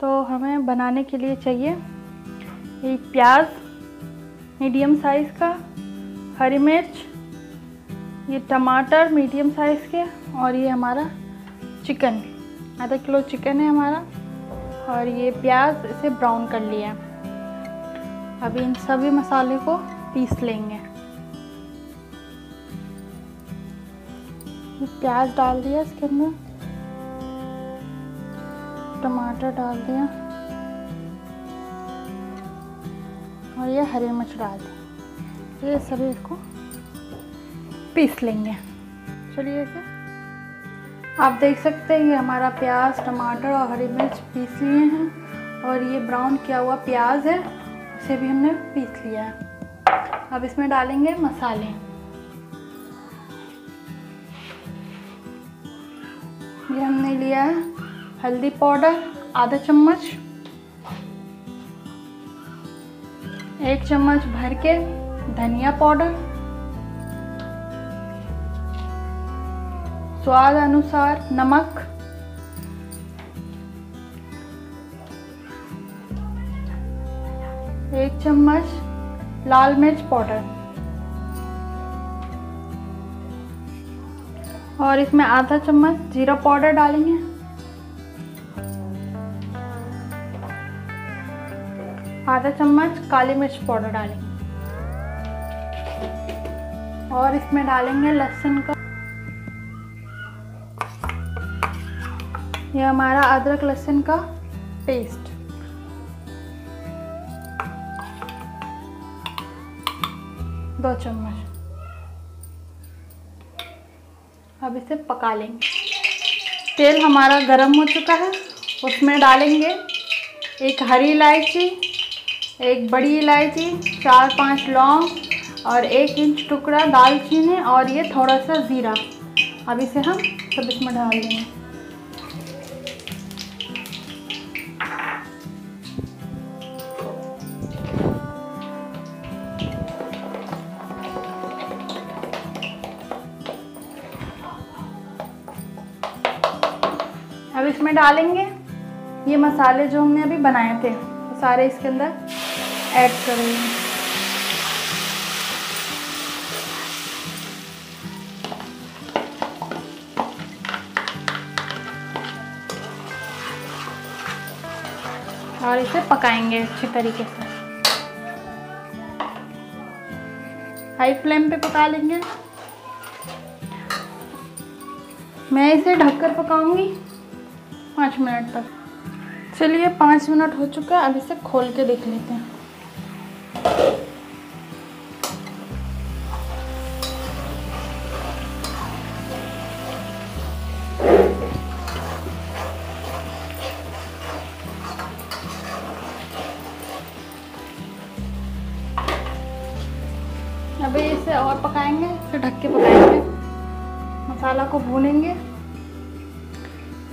तो हमें बनाने के लिए चाहिए एक प्याज मीडियम साइज़ का, हरी मिर्च, ये टमाटर मीडियम साइज़ के और ये हमारा चिकन आधा किलो चिकन है हमारा और ये प्याज इसे ब्राउन कर लिया अभी इन सभी मसाले को पीस लेंगे। प्याज डाल दिया इसके अंदर। टमाटर डाल दिया। और ये हरी मिर्च डाल दी ये सभी इसको पीस लेंगे। चलिए इसे आप देख सकते हैं, ये हमारा प्याज, टमाटर और हरी मिर्च पीस लिए हैं। और ये ब्राउन किया हुआ प्याज है, उसे भी हमने पीस लिया है। अब इसमें डालेंगे मसाले। ये हमने लिया है। हल्दी पाउडर, आधा चम्मच। एक चम्मच भर के धनिया पाउडर। स्वाद अनुसार नमक। एक चम्मच लाल मिर्च पाउडर। और इसमें आधा चम्मच जीरा पाउडर डालेंगे। आधा चम्मच काली मिर्च पाउडर डालेंगे और इसमें डालेंगे लहसुन का। ये हमारा अदरक लहसुन का पेस्ट दो चम्मच। अब इसे पका लेंगे। तेल हमारा गरम हो चुका है। उसमें डालेंगे एक हरी इलायची एक बड़ी इलायची, चार पाँच लौंग और एक इंच टुकड़ा दालचीनी और ये थोड़ा सा ज़ीरा। अब इसे हम सब इसमें डाल देंगे। अब इसमें डालेंगे ये मसाले जो हमने अभी बनाए थे, सारे इसके अंदर। ऐड करेंगे और इसे पकाएँगे अच्छी तरीके से। हाई फ्लेम पे पका लेंगे। मैं इसे ढककर पकाऊँगी पाँच मिनट तक। चलिए पाँच मिनट हो चुका है, अब इसे खोल के देख लेते हैं। अभी इसे और पकाएँगे फिर ढक के पकाएँगे। मसाला को भूनेंगे।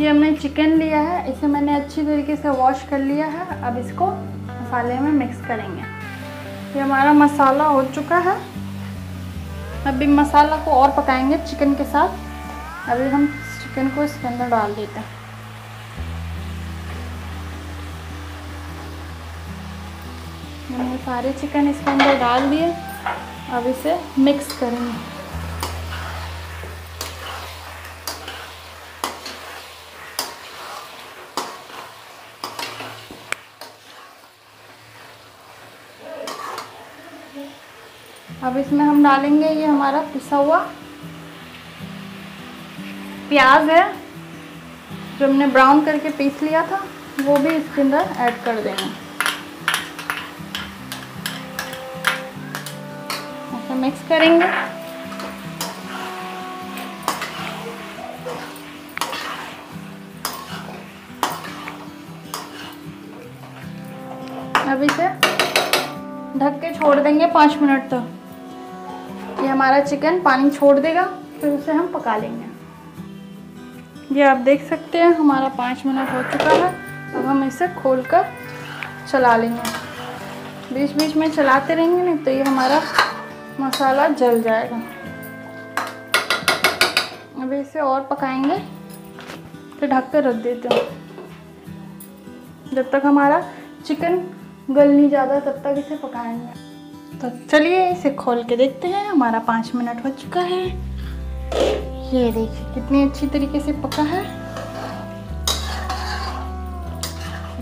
ये हमने चिकन लिया है, इसे मैंने अच्छी तरीके से वॉश कर लिया है। अब इसको मसाले में मिक्स करेंगे। ये हमारा मसाला हो चुका है। अभी मसाला को और पकाएँगे चिकन के साथ। अभी हम चिकन को इसके अंदर डाल देते हैं। मैंने सारे चिकन इसके अंदर डाल दिए। अब इसे मिक्स करेंगे। अब इसमें हम डालेंगे ये हमारा पिसा हुआ प्याज है, जो हमने ब्राउन करके पीस लिया था, वो भी इसके अंदर ऐड कर देंगे। मिक्स करेंगे। अब इसे ढक के छोड़ देंगे पाँच मिनट तक। ये हमारा चिकन पानी छोड़ देगा, फिर उसे हम पका लेंगे। ये आप देख सकते हैं, हमारा पाँच मिनट हो चुका है। अब हम इसे खोल कर चला लेंगे। बीच बीच में चलाते रहेंगे, नहीं तो ये हमारा मसाला जल जाएगा। अभी इसे और पकाएँगे, फिर ढक कर रख देते हैं। जब तक हमारा चिकन गल नहीं जाता, तब तक इसे पकाएँगे। तो चलिए इसे खोल के देखते हैं। हमारा पाँच मिनट हो चुका है। ये देखिए, कितनी अच्छी तरीके से पका है।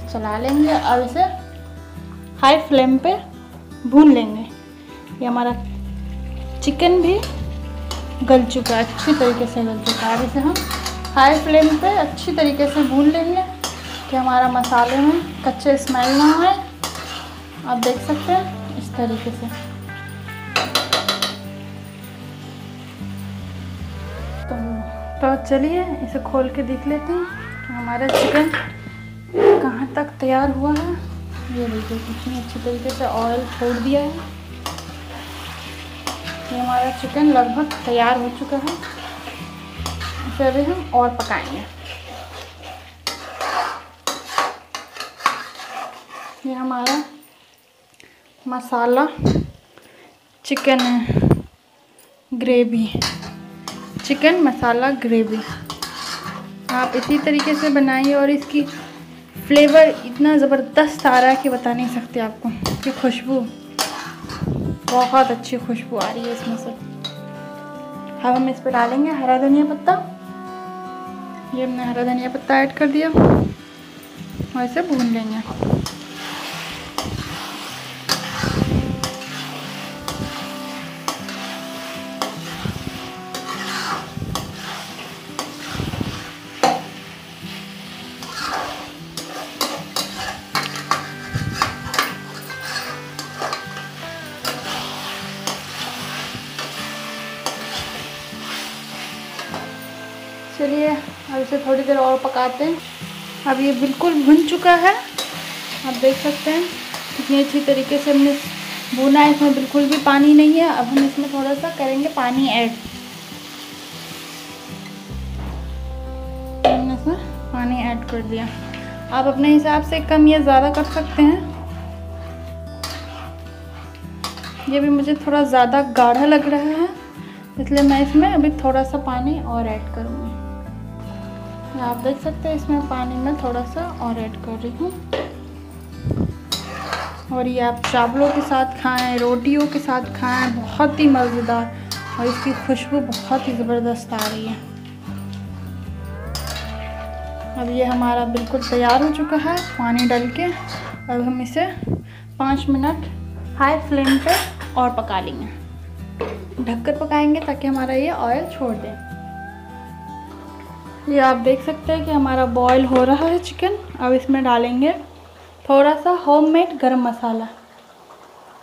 चला लेंगे और इसे हाई फ्लेम पे भून लेंगे। ये हमारा चिकन भी गल चुका है, अच्छी तरीके से गल चुका है। अब इसे हम हाई फ्लेम पे अच्छी तरीके से भून लेंगे कि हमारा मसाले में कच्चे स्मेल ना आए। आप देख सकते हैं इस तरीके से। तो तो चलिए इसे खोल के देख लेते हैं कि हमारा चिकन कहाँ तक तैयार हुआ है। ये देखिए कितनी अच्छी तरीके से ऑयल छोड़ दिया है। ये हमारा चिकन लगभग तैयार हो चुका है। इसे अभी हम और पकाएँगे। ये हमारा masala chicken gravy chicken masala gravy आप इसी तरीके से बनाइए और इसकी फ्लेवर इतना ज़बरदस्त आ रहा है कि बता नहीं सकते आपको। कि खुशबू। बहुत अच्छी खुशबू आ रही है इसमें से। अब हम इस पर डालेंगे हरा धनिया पत्ता। ये हमने हरा धनिया पत्ता ऐड कर दिया। और इसे भून लेंगे। चलिए अब इसे थोड़ी देर और पकाते हैं। अब ये बिल्कुल भुन चुका है। आप देख सकते हैं, कितनी अच्छी तरीके से हमने भुना है। इसमें बिल्कुल भी पानी नहीं है। अब हम इसमें थोड़ा सा करेंगे पानी ऐड। हमने इसमें पानी ऐड कर दिया। आप अपने हिसाब से कम या ज़्यादा कर सकते हैं। ये भी मुझे थोड़ा ज़्यादा गाढ़ा लग रहा है, इसलिए मैं इसमें अभी थोड़ा सा पानी और ऐड करूँगी। आप देख सकते हैं, इसमें पानी में थोड़ा सा और ऐड कर रही हूँ। और ये आप चावलों के साथ खाएँ, रोटियों के साथ खाएँ, बहुत ही मज़ेदार। और इसकी खुशबू बहुत ही ज़बरदस्त आ रही है। अब ये हमारा बिल्कुल तैयार हो चुका है पानी डाल के। अब हम इसे पाँच मिनट हाई फ्लेम पे और पका लेंगे। ढककर पकाएँगे ताकि हमारा ये ऑयल छोड़ दे। ये आप देख सकते हैं कि हमारा बॉईल हो रहा है चिकन अब इसमें डालेंगे थोड़ा सा होममेड गरम मसाला.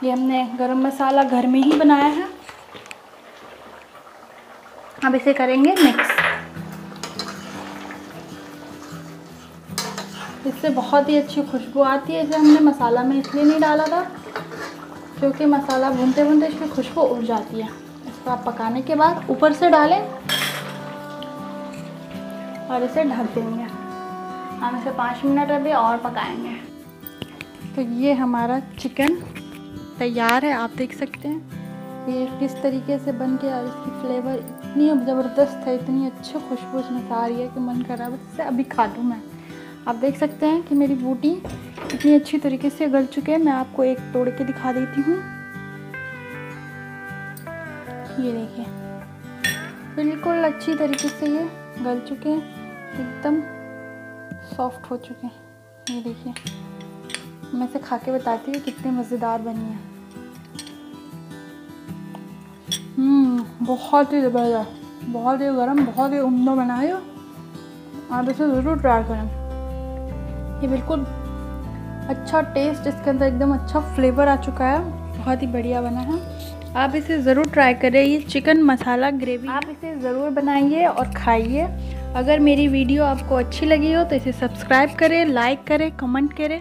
ये हमने गरम मसाला घर में ही बनाया है. अब इसे करेंगे मिक्स इससे बहुत ही अच्छी खुशबू आती है. इसे हमने मसाला में इसलिए नहीं डाला था क्योंकि मसाला भूनते भूनते इसकी खुशबू उड़ जाती है. इसको आप पकाने के बाद ऊपर से डालें. और इसे ढक देंगे। हम इसे पाँच मिनट अभी और पकाएँगे। तो ये हमारा चिकन तैयार है, आप देख सकते हैं। ये किस तरीके से बन के और इसकी फ्लेवर इतनी ज़बरदस्त है, इतनी अच्छी खुशबू इसमें आ रही है कि मन कर रहा है, बस अभी खा लूँ मैं। आप देख सकते हैं कि मेरी बूटी इतनी अच्छी तरीके से गल चुके हैं। मैं आपको एक तोड़ के दिखा देती हूँ। ये देखिए, बिल्कुल अच्छी तरीके से ये गल चुके हैं। एकदम सॉफ्ट हो चुके हैं। ये देखिए। मैं इसे खा के बताती हूँ कितनी मज़ेदार बनी है। हम्म बहुत ही ज़बरदस्त। बहुत ही गर्म, बहुत ही उमदा बना है आप इसे ज़रूर ट्राई करें। ये बिल्कुल अच्छा टेस्ट इसके अंदर एकदम अच्छा फ्लेवर आ चुका है। बहुत ही बढ़िया बना है। आप इसे ज़रूर ट्राई करें। ये चिकन मसाला ग्रेवी आप इसे ज़रूर बनाइए और खाइए। अगर मेरी वीडियो आपको अच्छी लगी हो तो इसे सब्सक्राइब करें लाइक करें कमेंट करें।